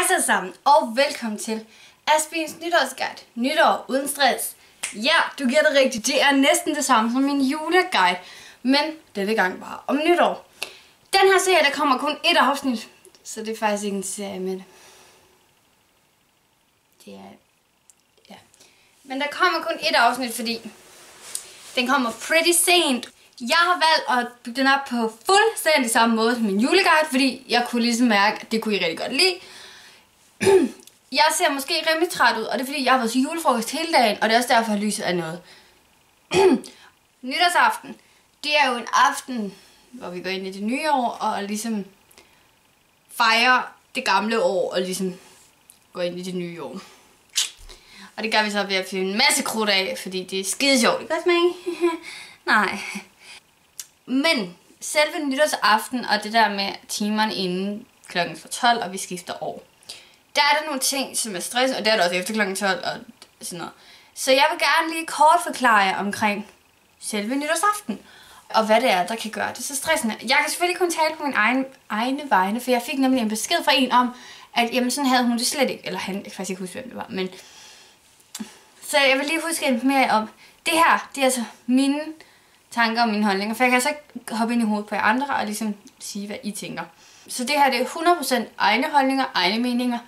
Hej så sammen, og velkommen til Asbins nytårsguide. Nytår uden stress. Ja, du giver det rigtigt. Det er næsten det samme som min juleguide. Men denne gang bare om nytår. Den her serie, der kommer kun et afsnit. Så det er faktisk ikke en serie med det. Det er... Ja. Men der kommer kun et afsnit, fordi den kommer pretty sent. Jeg har valgt at bygge den op på fuldstændig samme måde som min juleguide, fordi jeg kunne ligesom mærke, at det kunne I rigtig godt lide. jeg ser måske rimelig træt ud, og det er fordi, jeg har været til julefrokost hele dagen, og det er også derfor, at lyset er noget. Nytårsaften, det er jo en aften, hvor vi går ind i det nye år, og ligesom fejrer det gamle år, og ligesom går ind i det nye år. Og det gør vi så ved at fyre en masse krudt af, fordi det er skide sjovt. Ikke også. Nej. Men selve nytårsaften og det der med timerne inden klokken 12, og vi skifter år. Der er der nogle ting, som er stress, og det er der også efter klokken 12 og sådan noget. Så jeg vil gerne lige kort forklare jer omkring selve nytårsaften, og hvad det er, der kan gøre det så stressende. Jeg kan selvfølgelig kun tale på min egen, egne vegne, for jeg fik nemlig en besked fra en om, at jamen, sådan havde hun det slet ikke, eller han, jeg kan faktisk ikke huske, hvem det var, men... Så jeg vil lige huske mere om, det her, det er altså mine tanker og mine holdninger, for jeg kan altså ikke hoppe ind i hovedet på jer andre og ligesom sige, hvad I tænker. Så det her det er 100% egne holdninger, egne meninger,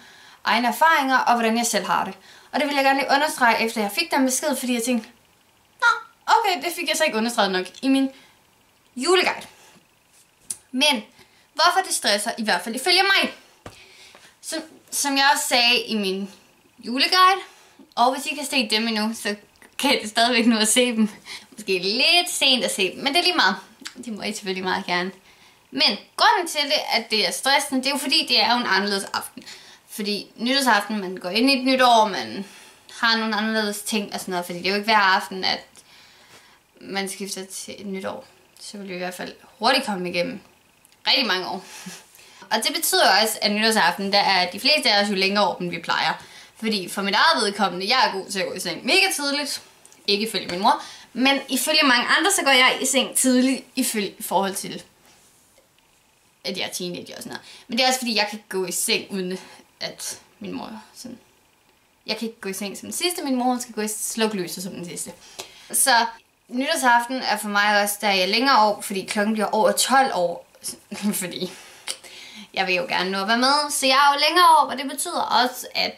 egne erfaringer og hvordan jeg selv har det. Og det vil jeg gerne lige understrege, efter jeg fik den besked, fordi jeg tænkte, Nå, okay, det fik jeg så ikke understreget nok i min juleguide. Men hvorfor det stresser, i hvert fald ifølge mig. Som, som jeg også sagde i min juleguide, og hvis I kan se dem endnu, så kan det stadigvæk nu at se dem. Måske lidt sent at se dem, men det er lige meget. Det må I selvfølgelig meget gerne. Men grunden til det, at det er stressende, det er jo fordi, det er jo en anderledes aften. Fordi nytårsaften, man går ind i et nyt år, man har nogle anderledes ting og sådan noget. Fordi det er jo ikke hver aften, at man skifter til et nyt år. Så vil vi i hvert fald hurtigt komme igennem rigtig mange år. Og det betyder også, at nytårsaften, der er de fleste af os jo længere år, end vi plejer. Fordi for mit eget vedkommende, jeg er god til at gå i seng mega tidligt. Ikke ifølge min mor. Men ifølge mange andre, så går jeg i seng tidligt ifølge, i forhold til, at jeg er teenager og sådan noget. Men det er også fordi, jeg kan gå i seng uden at min mor sådan... Jeg kan ikke gå i seng som den sidste, min mor skal gå i slukke lyset som den sidste. Så nytårsaften er for mig også, der er længere år, fordi klokken bliver over 12 år. fordi jeg vil jo gerne nå at være med. Så jeg er jo længere år, og det betyder også, at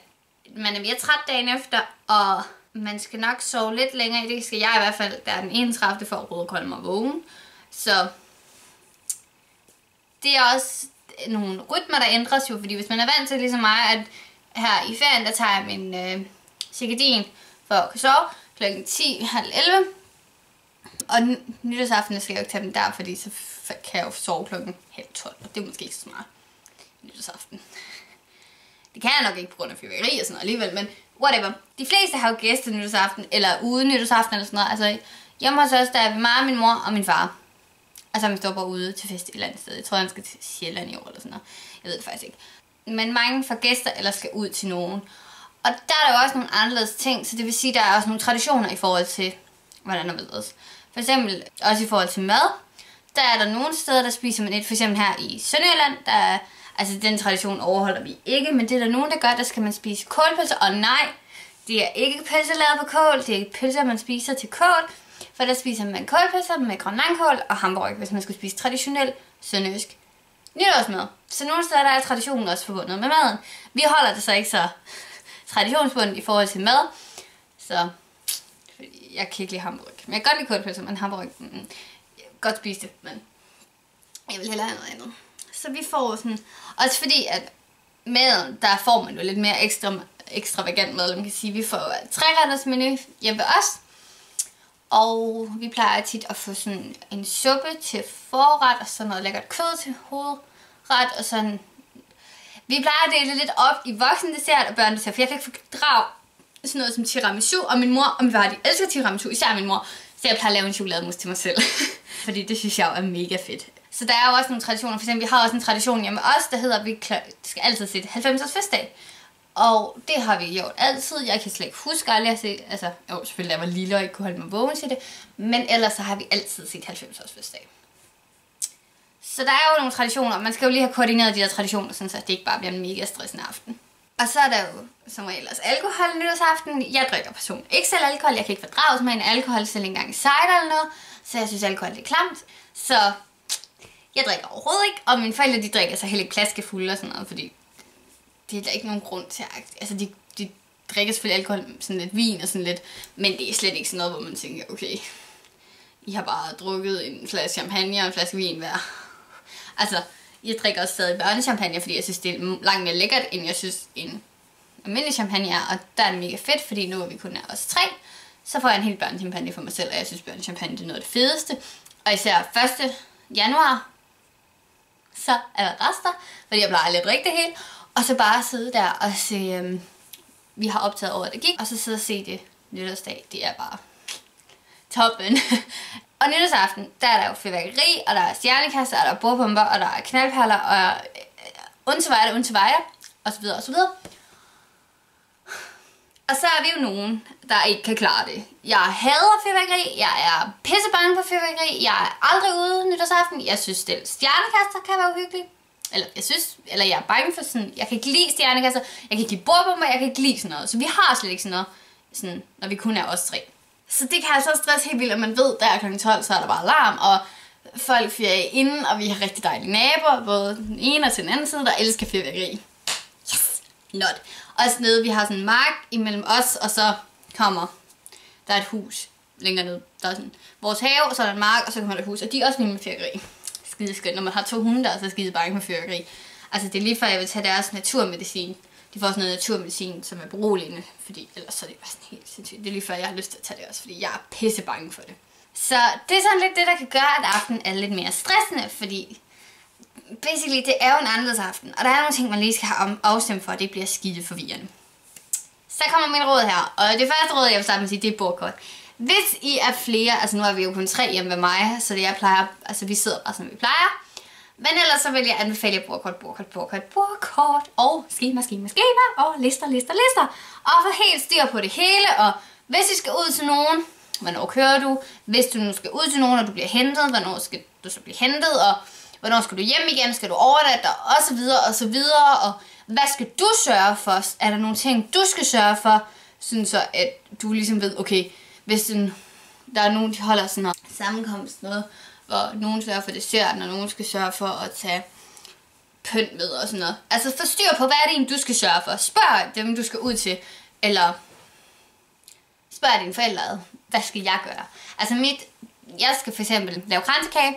man er mere træt dagen efter, og man skal nok sove lidt længere. Det skal jeg i hvert fald, der er den 31. for at råde og mig vågen. Så det er også øh, nogle rytmer, der ændres jo, fordi hvis man er vant til ligesom mig, at her i ferien, der tager jeg min øh, cirkadin for at sove kl. 10, halv 11. Og nytårsaften skal jeg jo ikke tage den der, fordi så kan jeg jo sove klokken halv 12, og det er måske ikke så smart nytårsaften. Det kan jeg nok ikke på grund af fyrværkeri og sådan noget alligevel, men whatever. De fleste har jo gæster nytårsaften, eller ude nytårsaften eller sådan noget. Altså hjemme hos os, der er vi mig, min mor og min far. Altså han står bare ude til fest et eller andet sted. Jeg tror, han skal til Sjælland i år eller sådan noget. Jeg ved det faktisk ikke. Men mange får gæster eller skal ud til nogen. Og der er der jo også nogle anderledes ting, så det vil sige, at der er også nogle traditioner i forhold til, hvordan der vedres. For eksempel også i forhold til mad. Der er der nogle steder, der spiser man et. For eksempel her i Sønderjylland, der er, altså den tradition overholder vi ikke, men det er der nogen, der gør, der skal man spise kålpølser. Og nej, det er ikke pølser lavet på kål, det er pølser, man spiser til kål. For der spiser man kålpasser med grønlangkål og hamburg, hvis man skulle spise traditionel sønderjysk nytårsmad. Så nogle steder der er traditionen også forbundet med maden. Vi holder det så ikke så traditionsbundet i forhold til mad. Så jeg kan ikke lide hamburg. Men jeg kan godt lide kålpølser, men hamburg, mm, jeg kan godt spise det, men jeg vil hellere have noget andet. Så vi får sådan, også fordi at maden, der får man jo lidt mere ekstra, ekstravagant mad, man kan sige. Vi får tre retters menu hjemme ved os, og vi plejer tit at få sådan en suppe til forret, og så noget lækkert kød til hovedret, og sådan... Vi plejer at dele lidt op i voksen dessert og børn dessert, for jeg kan ikke fordrage sådan noget som tiramisu, og min mor og min far, de elsker tiramisu, især min mor, så jeg plejer at lave en chokolademus til mig selv. Fordi det synes jeg er mega fedt. Så der er jo også nogle traditioner, for eksempel vi har også en tradition hjemme os, der hedder, at vi skal altid sætte 90 års festdag. Og det har vi gjort altid. Jeg kan slet ikke huske aldrig at se, altså, jo, selvfølgelig, jeg var lille og ikke kunne holde mig vågen til det, men ellers så har vi altid set 90 års fødselsdag. Så der er jo nogle traditioner, man skal jo lige have koordineret de der traditioner, sådan så det ikke bare bliver en mega stressende aften. Og så er der jo som regel også alkohol nytårsaften. Jeg drikker personligt ikke selv alkohol. Jeg kan ikke fordrages med en alkohol selv engang cider eller noget. Så jeg synes, alkohol er klamt. Så jeg drikker overhovedet ikke. Og mine forældre, de drikker så heller ikke plaskefulde og sådan noget, fordi det er der ikke nogen grund til. At, altså, de, de drikker selvfølgelig alkohol, sådan lidt vin og sådan lidt, men det er slet ikke sådan noget, hvor man tænker, okay, I har bare drukket en flaske champagne og en flaske vin hver. Altså, jeg drikker også stadig børnechampagne, fordi jeg synes, det er langt mere lækkert, end jeg synes, en almindelig champagne er. Og der er det mega fedt, fordi nu er vi kun er os tre. Så får jeg en helt børnechampagne for mig selv, og jeg synes, børnechampagne det er noget af det fedeste. Og især 1. januar, så er der rester, fordi jeg plejer aldrig at drikke det hele. Og så bare sidde der og se, øhm, vi har optaget over, det gik, og så sidde og se det nytårsdag. Det er bare toppen. og nytårsaften, der er der jo fyrværkeri, og der er stjernekasser, og der er bordpumper, og der er knaldperler, og øh, und så videre, og så videre, og så videre. Og så er vi jo nogen, der ikke kan klare det. Jeg hader fyrværkeri, jeg er pissebange for fyrværkeri, jeg er aldrig ude nytårsaften. Jeg synes, det stjernekaster kan være uhyggeligt. Eller jeg synes, eller jeg er bange for sådan, jeg kan ikke lide stjernekasser, jeg kan ikke lide bordbomber, jeg kan ikke lide sådan noget. Så vi har slet ikke sådan noget, sådan, når vi kun er os tre. Så det kan altså også stresse helt vildt, at man ved, der er kl. 12, så er der bare alarm, og folk fyrer inden, og vi har rigtig dejlige naboer, både den ene og til den anden side, der elsker fyrværkeri. Yes! Not. Også nede, vi har sådan en mark imellem os, og så kommer der er et hus længere ned. Der er sådan vores have, og så er der en mark, og så kommer der et hus, og de er også lige med fyrværkeri. Skide skønt. Når man har to hunde, der er så skide bange for fyrkeri. Altså det er lige før, jeg vil tage deres naturmedicin. De får sådan noget naturmedicin, som er beroligende, fordi ellers så er det bare sådan helt sindssygt. Det er lige før, jeg har lyst til at tage det også, fordi jeg er pisse bange for det. Så det er sådan lidt det, der kan gøre, at aftenen er lidt mere stressende, fordi basically, det er jo en anderledes aften, og der er nogle ting, man lige skal have afstemt for, at det bliver skide forvirrende. Så kommer min råd her, og det første råd, jeg vil starte med at sige, det er bordkort. Hvis I er flere, altså nu er vi jo kun tre hjemme ved mig, så det jeg plejer, altså vi sidder bare som vi plejer. Men ellers så vil jeg anbefale jer bordkort, bordkort, bordkort, bordkort, og skema, skema, skema og lister, lister, lister. Og få helt styr på det hele, og hvis I skal ud til nogen, hvornår kører du? Hvis du nu skal ud til nogen, og du bliver hentet, hvornår skal du så blive hentet? Og hvornår skal du hjem igen? Skal du overnatte? Og så videre, og så videre. Og hvad skal du sørge for? Er der nogle ting, du skal sørge for? Sådan så, at du ligesom ved, okay, hvis den, der er nogen, der holder sådan noget sammenkomst, noget, hvor nogen sørger for desserten, og nogen skal sørge for at tage pynt med og sådan noget. Altså forstyr på, hvad er det du skal sørge for? Spørg dem, du skal ud til, eller spørg dine forældre, hvad skal jeg gøre? Altså mit, jeg skal for eksempel lave kransekage,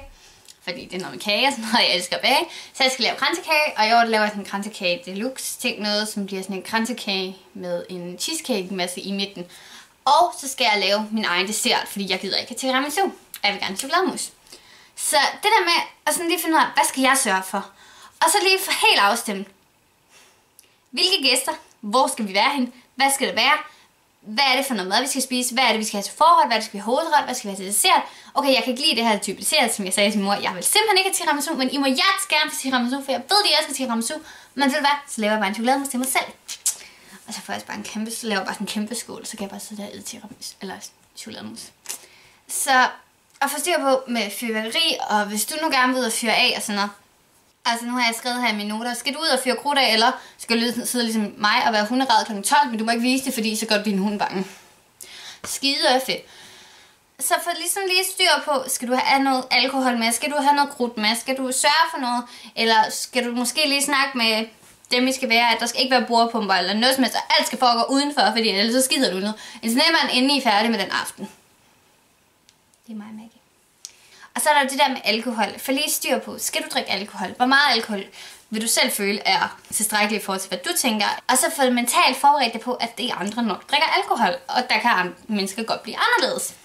fordi det er noget med kage og sådan noget, jeg elsker at bage. Så jeg skal lave kransekage, og i år laver jeg sådan en kransekage deluxe ting, noget som bliver sådan en kransekage med en cheesecake masse i midten. Og så skal jeg lave min egen dessert, fordi jeg gider ikke have tiramisu. Jeg vil gerne have chokolademus. Så det der med at sådan lige finde ud af, hvad skal jeg sørge for? Og så lige for helt afstemt. Hvilke gæster? Hvor skal vi være hen? Hvad skal det være? hvad er det for noget mad, vi skal spise, hvad er det, vi skal have til forret, hvad er det, skal vi have hovedret, hvad skal vi have til dessert. Okay, jeg kan ikke lide det her type dessert, som jeg sagde til min mor, jeg vil simpelthen ikke have tiramisu, men I må hjertens gerne få tiramisu, for jeg ved, at jeg elsker tiramisu. Men ved du hvad, så laver jeg bare en chokolademus til mig selv. Og så får jeg bare en kæmpe, så laver jeg bare sådan en kæmpe skål, så kan jeg bare sidde der og tiramis, eller chokolademus. Så at få styr på med fyrværkeri, og hvis du nu gerne vil ud og fyre af og sådan noget, Altså nu har jeg skrevet her i mine noter, skal du ud og fyre krudt af, eller skal du sidde ligesom mig og være hunderad kl. 12, men du må ikke vise det, fordi så gør du din hund bange. Skide er fedt. Så for ligesom lige styr på, skal du have noget alkohol med, skal du have noget krudt med, skal du sørge for noget, eller skal du måske lige snakke med dem, vi skal være, at der skal ikke være bordpumper eller noget som helst, og alt skal foregå udenfor, fordi ellers så skider du noget. En snemmeren inden I er færdig med den aften. Det er mig, Maggie. Og så er der det der med alkohol. For lige styr på, skal du drikke alkohol? Hvor meget alkohol vil du selv føle er tilstrækkeligt i forhold til, hvad du tænker? Og så få mentalt forberedt dig på, at det er andre nok drikker alkohol. Og der kan andre mennesker godt blive anderledes.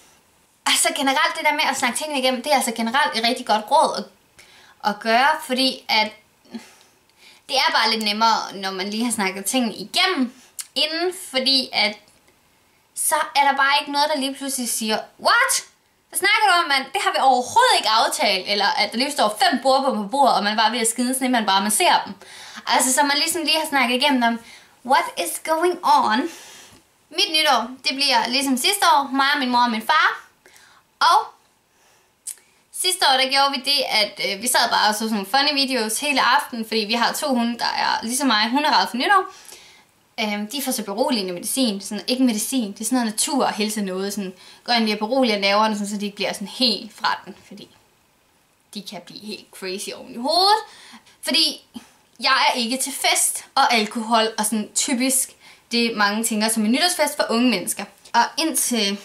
Og så generelt det der med at snakke tingene igennem, det er altså generelt et rigtig godt råd at, at gøre, fordi at det er bare lidt nemmere, når man lige har snakket tingene igennem inden, fordi at så er der bare ikke noget, der lige pludselig siger, what? Hvad snakker du om, mand? Det har vi overhovedet ikke aftalt. Eller at der lige står fem bord på bordet, og man bare ved at skide sådan, man bare man ser dem. Altså, så man ligesom lige har snakket igennem om, what is going on? Mit nytår, det bliver ligesom sidste år, mig og min mor og min far. Og sidste år, der gjorde vi det, at øh, vi sad bare og så sådan nogle funny videos hele aften, fordi vi har to hunde, der er ligesom mig, hunderad for nytår. Øhm, de får så beroligende medicin, sådan, ikke medicin, det er sådan noget natur og helse noget, sådan, går ind lige og berolige nerverne, sådan, så de ikke bliver sådan helt fra den, fordi de kan blive helt crazy oven i hovedet. Fordi jeg er ikke til fest og alkohol og sådan typisk det mange tænker som en nytårsfest for unge mennesker. Og indtil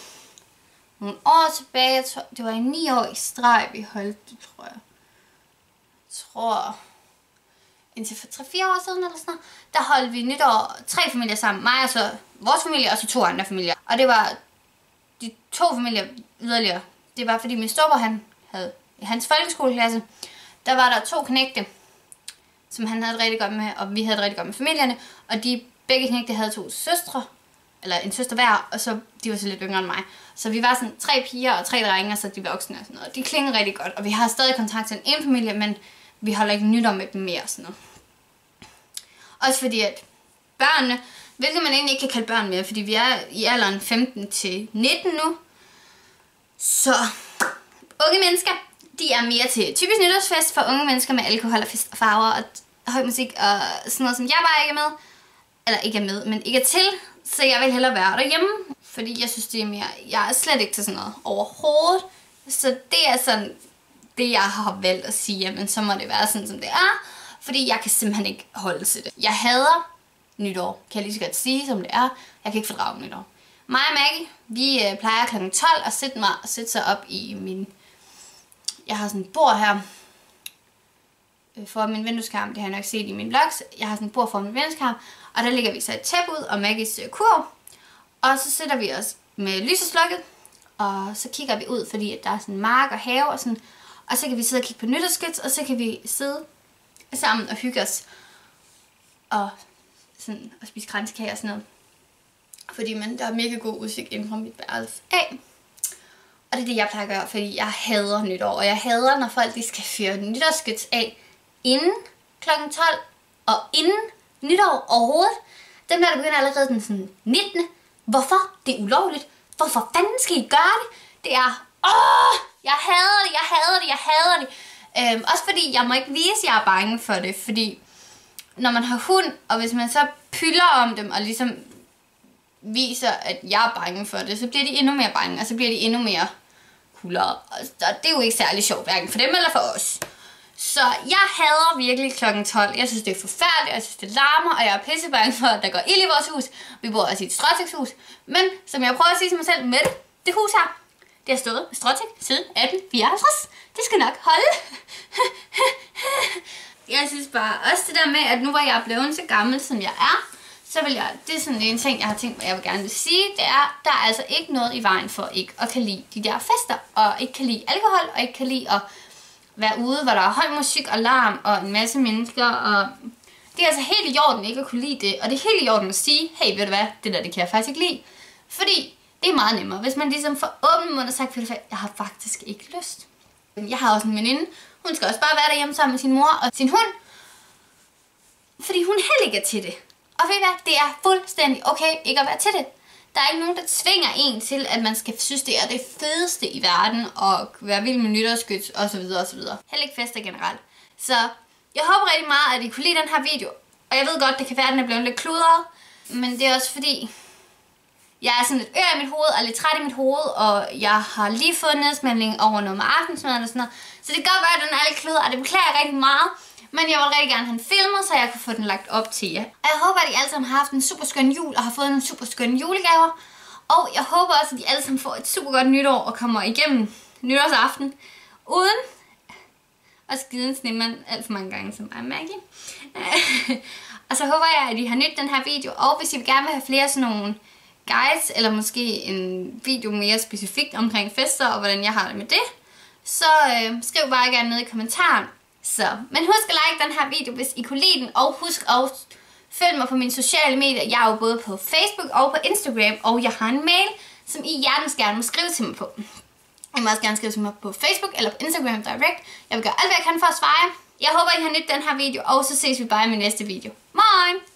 nogle år tilbage, jeg tror, det var i ni år i streg, vi holdt det, tror jeg. Jeg tror, indtil for 3-4 år siden eller sådan noget, der holdt vi nytår tre familier sammen. Mig og så vores familie, og så to andre familier. Og det var de to familier yderligere. Det var fordi min storebror, han havde i hans folkeskoleklasse, der var der to knægte, som han havde det rigtig godt med, og vi havde det rigtig godt med familierne. Og de begge knægte havde to søstre, eller en søster hver, og så de var så lidt yngre end mig. Så vi var sådan tre piger og tre drenge, og så de voksne og sådan noget. De klingede rigtig godt, og vi har stadig kontakt til en ene familie, men vi holder ikke nytår med dem mere og sådan noget. Også fordi, at børnene, hvilket man egentlig ikke kan kalde børn mere, fordi vi er i alderen 15 til 19 nu, så unge mennesker, de er mere til typisk nytårsfest for unge mennesker med alkohol og fest og farver og høj musik og sådan noget, som jeg bare ikke er med. Eller ikke er med, men ikke er til. Så jeg vil hellere være derhjemme, fordi jeg synes, det er mere... Jeg er slet ikke til sådan noget overhovedet. Så det er sådan det, jeg har valgt at sige, jamen så må det være sådan, som det er. Fordi jeg kan simpelthen ikke holde til det. Jeg hader nytår, kan jeg lige så godt sige, som det er. Jeg kan ikke fordrage nytår. Mig og Maggie, vi øh, plejer kl. 12 at sætte mig og sætte sig op i min... Jeg har sådan et bord her, øh, for min vindueskarm, det har jeg nok set i min vlogs. Jeg har sådan et bord for min vindueskarm, og der ligger vi så et tæppe ud og Maggies øh, kurv. Og så sætter vi os med lyset slukket, og så kigger vi ud, fordi at der er sådan mark og have og sådan. Og så kan vi sidde og kigge på nytårsskits, og så kan vi sidde sammen og hygge os. Og, sådan, og spise kransekage og sådan noget. Fordi man, der er mega god udsigt inden fra mit værelse af. Og det er det, jeg plejer at gøre, fordi jeg hader nytår. Og jeg hader, når folk de skal fyre nytårsskits af inden kl. 12 og inden nytår overhovedet. Dem der, der begynder allerede den sådan 19. Hvorfor? Det er ulovligt. Hvorfor fanden skal I gøre det? Det er, åh, jeg hader det, jeg hader det, jeg hader det. Øhm, også fordi, jeg må ikke vise, at jeg er bange for det, fordi når man har hund, og hvis man så pylder om dem, og ligesom viser, at jeg er bange for det, så bliver de endnu mere bange, og så bliver de endnu mere kulere. Og det er jo ikke særlig sjovt, hverken for dem eller for os. Så jeg hader virkelig klokken 12. Jeg synes, det er forfærdeligt, jeg synes, det larmer, og jeg er pissebange for, at der går ild i vores hus. Vi bor også i et stråtægtshus. Men som jeg prøver at sige til mig selv, med det, det hus her, det har stået med stråtæg siden 1854. Det skal nok holde. jeg synes bare også det der med, at nu hvor jeg er blevet så gammel, som jeg er, så vil jeg, det er sådan en ting, jeg har tænkt, jeg vil gerne vil sige, det er, der er altså ikke noget i vejen for ikke at kan lide de der fester, og ikke kan lide alkohol, og ikke kan lide at være ude, hvor der er høj musik og larm, og en masse mennesker, og det er altså helt i orden ikke at kunne lide det, og det er helt i orden at sige, hey, ved du hvad, det der, det kan jeg faktisk ikke lide. Fordi det er meget nemmere, hvis man ligesom får åben mund og sagt, ved du hvad, jeg har faktisk ikke lyst. Jeg har også en veninde, hun skal også bare være derhjemme sammen med sin mor og sin hund, fordi hun heller ikke er til det. Og ved I hvad, det er fuldstændig okay ikke at være til det. Der er ikke nogen, der tvinger en til, at man skal synes, det er det fedeste i verden, og være vild med nytårsskyt, osv. osv. Heller ikke fester generelt. Så jeg håber rigtig meget, at I kunne lide den her video. Og jeg ved godt, det kan være, at den er blevet lidt kludret. Men det er også fordi, jeg er sådan lidt ør i mit hoved og lidt træt i mit hoved, og jeg har lige fået nedsmældning over noget med aftensmaden og sådan noget. Så det kan godt være, at den er lidt kludret, og det beklager jeg rigtig meget. Men jeg vil rigtig gerne have den filmet, så jeg kan få den lagt op til jer. Og jeg håber, at I alle sammen har haft en super skøn jul og har fået nogle super skønne julegaver. Og jeg håber også, at I alle sammen får et super godt nytår og kommer igennem nytårsaften uden at skide en snemand alt for mange gange, som er Maggie. og så håber jeg, at I har nydt den her video. Og hvis I vil gerne vil have flere sådan nogle guides, eller måske en video mere specifikt omkring fester og hvordan jeg har det med det, så øh, skriv bare gerne ned i kommentaren. Så, men husk at like den her video, hvis I kunne lide den, og husk at følge mig på mine sociale medier. Jeg er jo både på Facebook og på Instagram, og jeg har en mail, som I hjertens gerne må skrive til mig på. I må også gerne skrive til mig på Facebook eller på Instagram direct. Jeg vil gøre alt, hvad jeg kan for at svare. Jeg håber, I har nydt den her video, og så ses vi bare i min næste video. Moin!